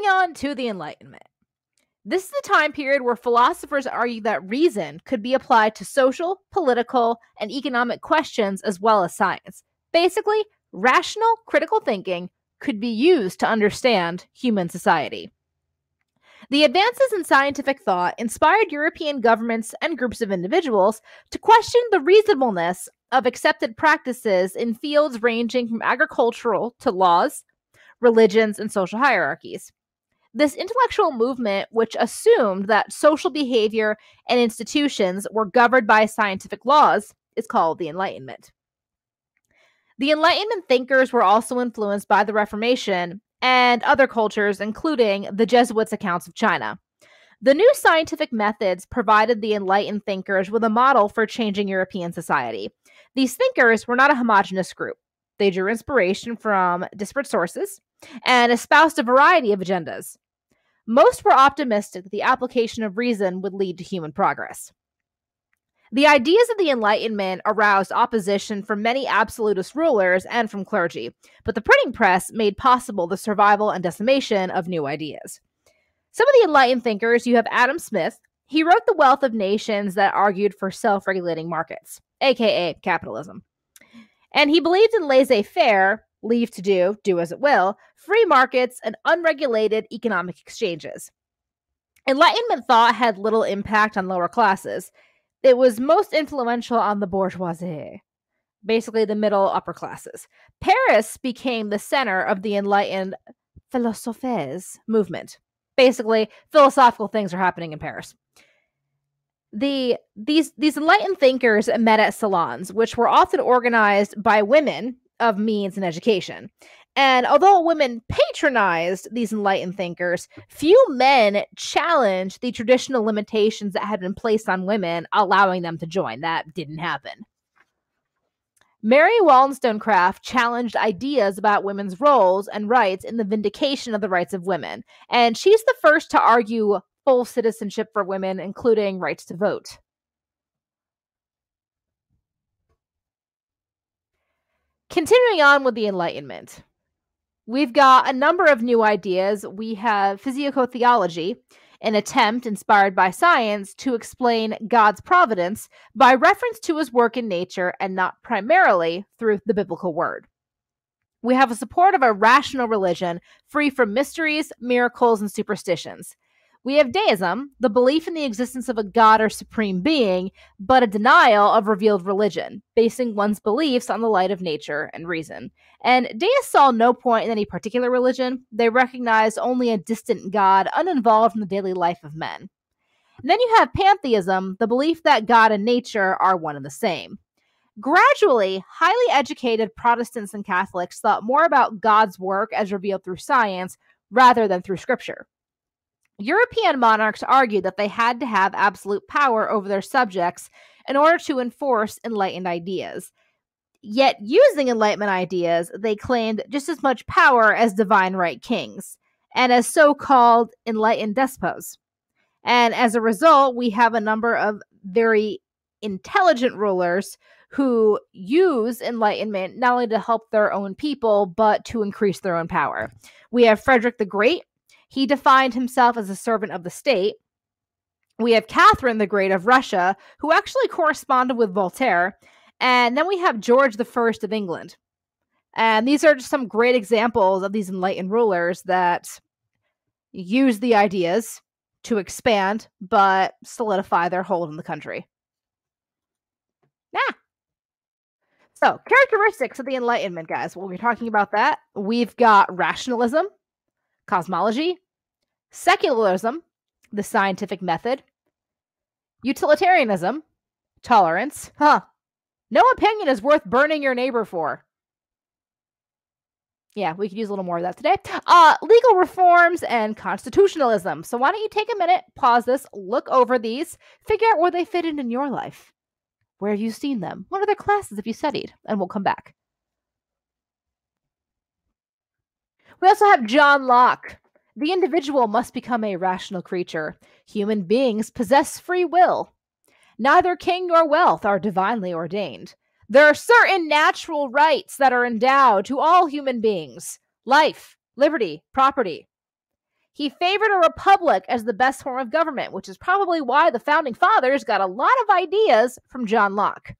moving on to the Enlightenment. This is the time period where philosophers argued that reason could be applied to social, political, and economic questions as well as science. Basically, rational, critical thinking could be used to understand human society. The advances in scientific thought inspired European governments and groups of individuals to question the reasonableness of accepted practices in fields ranging from agricultural to laws, religions, and social hierarchies. This intellectual movement, which assumed that social behavior and institutions were governed by scientific laws, is called the Enlightenment. The Enlightenment thinkers were also influenced by the Reformation and other cultures, including the Jesuits' accounts of China. The new scientific methods provided the enlightened thinkers with a model for changing European society. These thinkers were not a homogenous group. They drew inspiration from disparate sources and espoused a variety of agendas. Most were optimistic that the application of reason would lead to human progress. The ideas of the Enlightenment aroused opposition from many absolutist rulers and from clergy, but the printing press made possible the survival and decimation of new ideas. Some of the enlightened thinkers, you have Adam Smith. He wrote The Wealth of Nations that argued for self regulating markets, aka capitalism. And he believed in laissez faire, leave to do, do as it will, free markets, and unregulated economic exchanges. Enlightenment thought had little impact on lower classes. It was most influential on the bourgeoisie, basically the middle upper classes. Paris became the center of the enlightened philosophes movement. Basically, philosophical things are happening in Paris. The these these enlightened thinkers met at salons, which were often organized by women of means and education. And although women patronized these enlightened thinkers, few men challenged the traditional limitations that had been placed on women, allowing them to join. That didn't happen. Mary Wollstonecraft challenged ideas about women's roles and rights in the vindication of the rights of women, and she's the first to argue full citizenship for women, including rights to vote. Continuing on with the Enlightenment, we've got a number of new ideas. We have physicotheology, an attempt inspired by science to explain God's providence by reference to his work in nature and not primarily through the biblical word. We have a support of a rational religion free from mysteries, miracles, and superstitions. We have deism, the belief in the existence of a god or supreme being, but a denial of revealed religion, basing one's beliefs on the light of nature and reason. And deists saw no point in any particular religion. They recognized only a distant god uninvolved in the daily life of men. And then you have pantheism, the belief that God and nature are one and the same. Gradually, highly educated Protestants and Catholics thought more about God's work as revealed through science rather than through scripture. European monarchs argued that they had to have absolute power over their subjects in order to enforce enlightened ideas. Yet, using Enlightenment ideas, they claimed just as much power as divine right kings and as so called enlightened despots. And as a result, we have a number of very intelligent rulers who use enlightenment not only to help their own people, but to increase their own power. We have Frederick the Great, he defined himself as a servant of the state. We have Catherine the Great of Russia, who actually corresponded with Voltaire. And then we have George First of England. And these are just some great examples of these enlightened rulers that use the ideas to expand but solidify their hold in the country. Yeah. So, characteristics of the Enlightenment, guys. Well, we're talking about that. We've got rationalism, cosmology, secularism, the scientific method, utilitarianism, tolerance, huh? No opinion is worth burning your neighbor for. Yeah, we could use a little more of that today. Uh, legal reforms and constitutionalism. So why don't you take a minute, pause this, look over these, figure out where they fit in in your life. Where have you seen them? What other classes have you studied? And we'll come back. We also have John Locke. The individual must become a rational creature. Human beings possess free will. Neither king nor wealth are divinely ordained. There are certain natural rights that are endowed to all human beings life, liberty, property. He favored a republic as the best form of government, which is probably why the founding fathers got a lot of ideas from John Locke,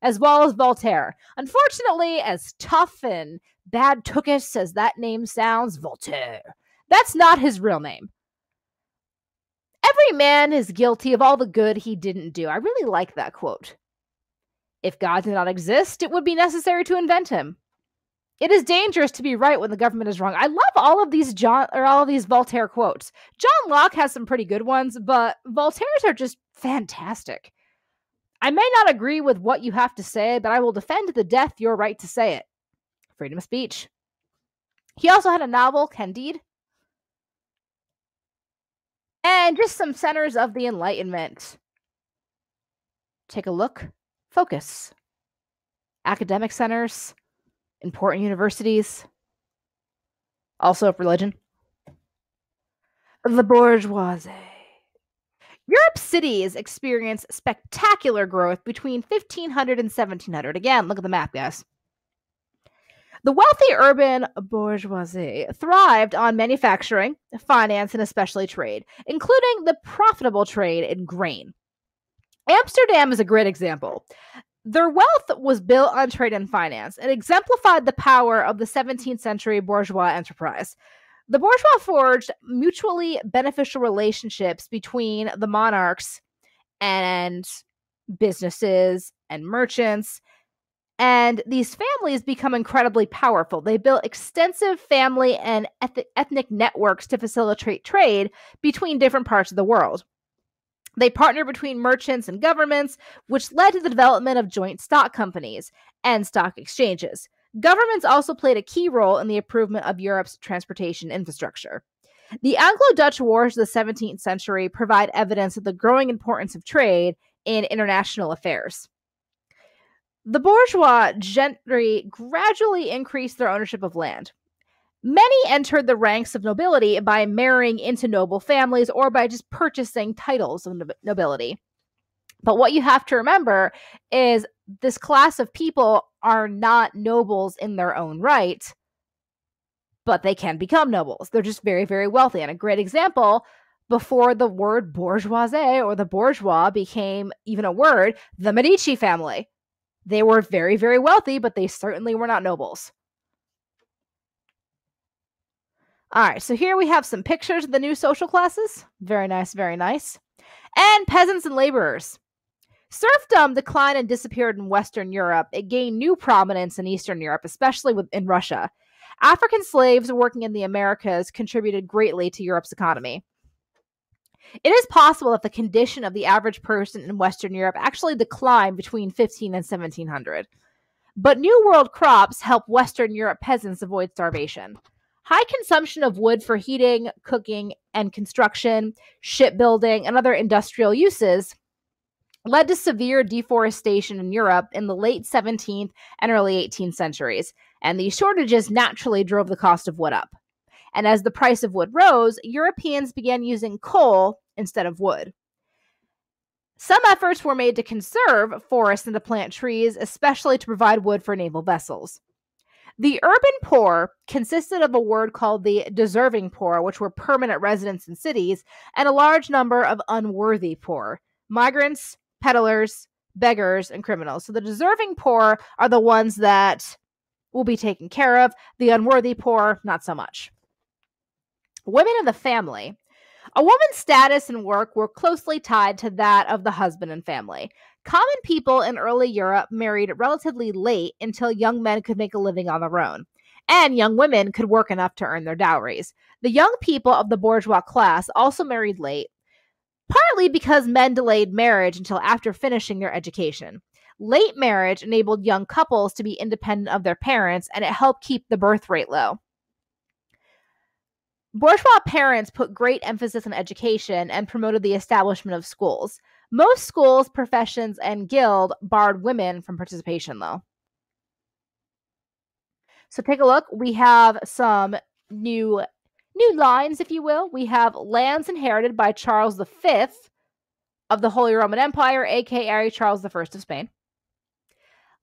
as well as Voltaire. Unfortunately, as tough and bad tookist as that name sounds, Voltaire, that's not his real name. Every man is guilty of all the good he didn't do. I really like that quote. If God did not exist, it would be necessary to invent him. It is dangerous to be right when the government is wrong. I love all of these John or all of these Voltaire quotes. John Locke has some pretty good ones, but Voltaire's are just fantastic. I may not agree with what you have to say, but I will defend to the death your right to say it. Freedom of speech. He also had a novel, Candide, and just some centers of the Enlightenment. Take a look, focus. Academic centers, important universities, also of religion. The bourgeoisie. Europe's cities experienced spectacular growth between 1500 and 1700. Again, look at the map, guys. The wealthy urban bourgeoisie thrived on manufacturing, finance, and especially trade, including the profitable trade in grain. Amsterdam is a great example. Their wealth was built on trade and finance and exemplified the power of the 17th century bourgeois enterprise. The bourgeois forged mutually beneficial relationships between the monarchs and businesses and merchants. And these families become incredibly powerful. They built extensive family and ethnic networks to facilitate trade between different parts of the world. They partnered between merchants and governments, which led to the development of joint stock companies and stock exchanges. Governments also played a key role in the improvement of Europe's transportation infrastructure. The Anglo Dutch Wars of the 17th century provide evidence of the growing importance of trade in international affairs. The bourgeois gentry gradually increased their ownership of land. Many entered the ranks of nobility by marrying into noble families or by just purchasing titles of nobility. But what you have to remember is this class of people are not nobles in their own right, but they can become nobles. They're just very, very wealthy. And a great example before the word bourgeoisie or the bourgeois became even a word, the Medici family. They were very, very wealthy, but they certainly were not nobles. All right, so here we have some pictures of the new social classes. Very nice, very nice. And peasants and laborers. Serfdom declined and disappeared in Western Europe. It gained new prominence in Eastern Europe, especially in Russia. African slaves working in the Americas contributed greatly to Europe's economy. It is possible that the condition of the average person in Western Europe actually declined between 15 and 1700. But New World crops helped Western Europe peasants avoid starvation. High consumption of wood for heating, cooking, and construction, shipbuilding, and other industrial uses led to severe deforestation in Europe in the late 17th and early 18th centuries, and these shortages naturally drove the cost of wood up. And as the price of wood rose, Europeans began using coal instead of wood. Some efforts were made to conserve forests and to plant trees, especially to provide wood for naval vessels. The urban poor consisted of a word called the deserving poor, which were permanent residents in cities, and a large number of unworthy poor migrants, peddlers, beggars, and criminals. So the deserving poor are the ones that will be taken care of, the unworthy poor, not so much. Women of the family. A woman's status and work were closely tied to that of the husband and family. Common people in early Europe married relatively late until young men could make a living on their own, and young women could work enough to earn their dowries. The young people of the bourgeois class also married late, partly because men delayed marriage until after finishing their education. Late marriage enabled young couples to be independent of their parents, and it helped keep the birth rate low. Bourgeois parents put great emphasis on education and promoted the establishment of schools. Most schools, professions, and guild barred women from participation, though. So take a look. We have some new new lines, if you will. We have lands inherited by Charles V of the Holy Roman Empire, aka Charles I of Spain.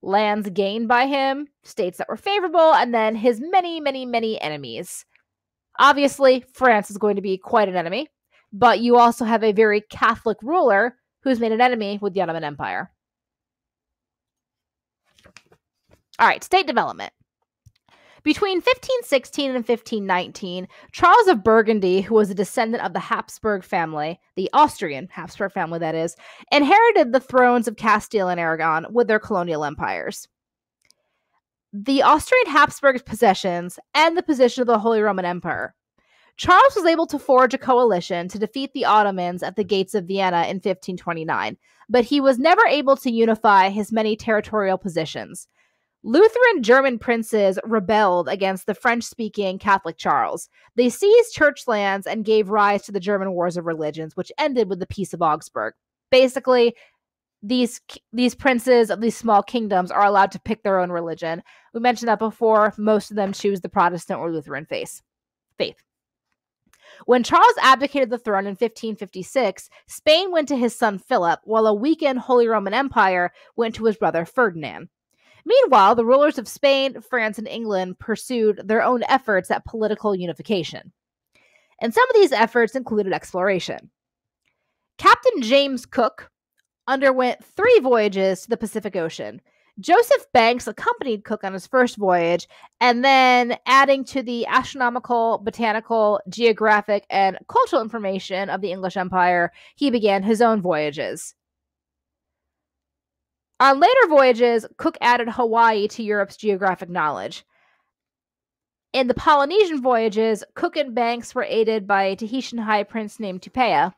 Lands gained by him, states that were favorable, and then his many, many, many enemies. Obviously, France is going to be quite an enemy, but you also have a very Catholic ruler who's made an enemy with the Ottoman Empire. All right, state development. Between 1516 and 1519, Charles of Burgundy, who was a descendant of the Habsburg family, the Austrian Habsburg family, that is, inherited the thrones of Castile and Aragon with their colonial empires. The Austrian Habsburg possessions and the position of the Holy Roman Empire. Charles was able to forge a coalition to defeat the Ottomans at the gates of Vienna in 1529, but he was never able to unify his many territorial positions. Lutheran German princes rebelled against the French speaking Catholic Charles. They seized church lands and gave rise to the German Wars of Religions, which ended with the Peace of Augsburg. Basically, these these princes of these small kingdoms are allowed to pick their own religion. We mentioned that before. Most of them choose the Protestant or Lutheran faith. Faith. When Charles abdicated the throne in 1556, Spain went to his son Philip, while a weakened Holy Roman Empire went to his brother Ferdinand. Meanwhile, the rulers of Spain, France, and England pursued their own efforts at political unification. And some of these efforts included exploration. Captain James Cook underwent three voyages to the Pacific Ocean. Joseph Banks accompanied Cook on his first voyage, and then adding to the astronomical, botanical, geographic, and cultural information of the English Empire, he began his own voyages. On later voyages, Cook added Hawaii to Europe's geographic knowledge. In the Polynesian voyages, Cook and Banks were aided by a Tahitian high prince named Tupaia.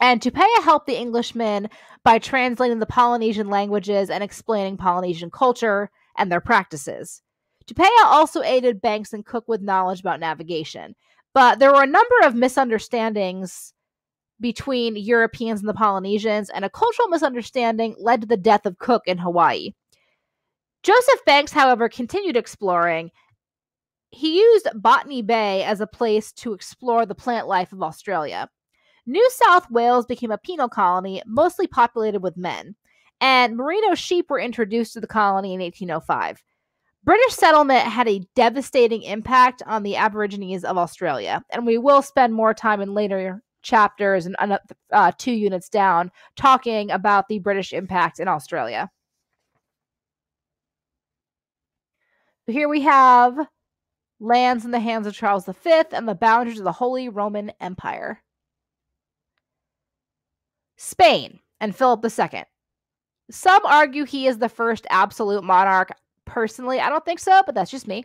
And Tupaia helped the Englishmen by translating the Polynesian languages and explaining Polynesian culture and their practices. Tupaia also aided Banks and Cook with knowledge about navigation. But there were a number of misunderstandings between Europeans and the Polynesians, and a cultural misunderstanding led to the death of Cook in Hawaii. Joseph Banks, however, continued exploring. He used Botany Bay as a place to explore the plant life of Australia. New South Wales became a penal colony, mostly populated with men, and merino sheep were introduced to the colony in 1805. British settlement had a devastating impact on the Aborigines of Australia, and we will spend more time in later chapters and uh, two units down talking about the British impact in Australia. So here we have lands in the hands of Charles V and the boundaries of the Holy Roman Empire. Spain and Philip II. Some argue he is the first absolute monarch. Personally i don't think so but that's just me.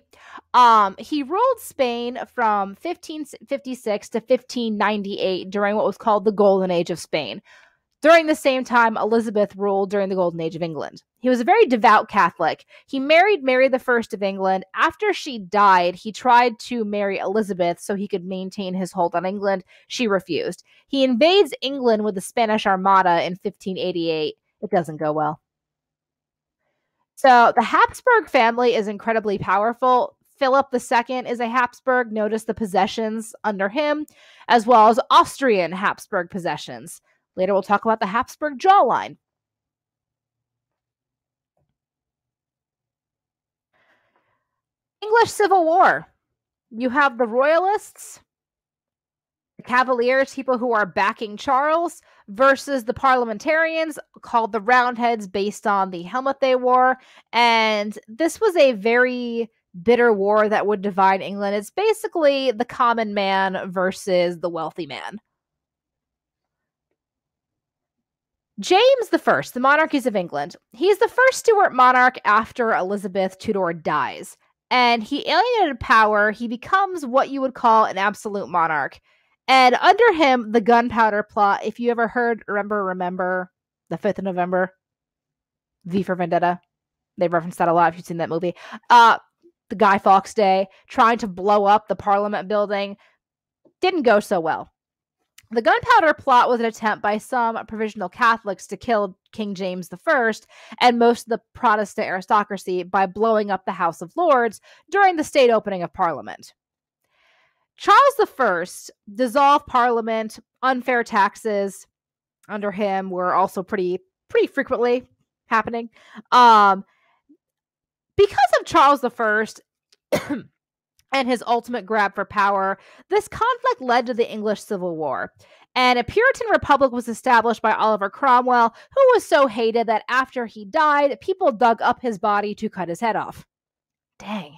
Um he ruled spain from 1556 to 1598 during what was called the golden age of spain during the same time elizabeth ruled during the golden age of england. He was a very devout catholic. He married mary first of england. After she died he tried to marry elizabeth so he could maintain his hold on england. She refused. He invades england with the spanish armada in 1588 it doesn't go well. So the Habsburg family is incredibly powerful. Philip II is a Habsburg. Notice the possessions under him, as well as Austrian Habsburg possessions. Later, we'll talk about the Habsburg jawline. English Civil War. You have the Royalists, the Cavaliers, people who are backing Charles, versus the parliamentarians called the Roundheads based on the helmet they wore. And this was a very bitter war that would divide England. It's basically the common man versus the wealthy man. James the First, the monarchies of England. He's the first Stuart monarch after Elizabeth Tudor dies. And he alienated power. He becomes what you would call an absolute monarch. And under him, the gunpowder plot. If you ever heard, remember, remember the 5th of November, V for Vendetta. They referenced that a lot if you've seen that movie. Uh, the Guy Fawkes Day, trying to blow up the Parliament building, didn't go so well. The gunpowder plot was an attempt by some provisional Catholics to kill King James I and most of the Protestant aristocracy by blowing up the House of Lords during the state opening of Parliament. Charles I dissolved parliament, unfair taxes under him were also pretty pretty frequently happening. Um because of Charles I and his ultimate grab for power, this conflict led to the English Civil War. And a Puritan republic was established by Oliver Cromwell, who was so hated that after he died, people dug up his body to cut his head off. Dang.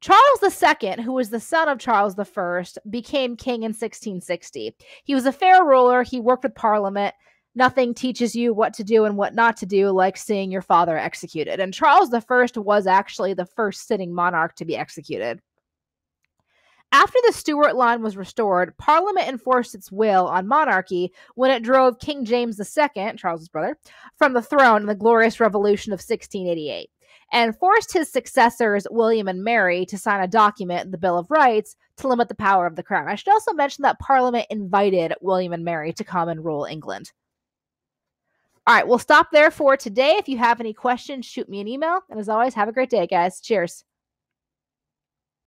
Charles II, who was the son of Charles I, became king in 1660. He was a fair ruler, he worked with Parliament. Nothing teaches you what to do and what not to do like seeing your father executed. And Charles I was actually the first sitting monarch to be executed. After the Stuart line was restored, Parliament enforced its will on monarchy when it drove King James II, Charles's brother, from the throne in the Glorious Revolution of 1688 and forced his successors, William and Mary, to sign a document, the Bill of Rights, to limit the power of the crown. I should also mention that Parliament invited William and Mary to come and rule England. All right, we'll stop there for today. If you have any questions, shoot me an email. And as always, have a great day, guys. Cheers.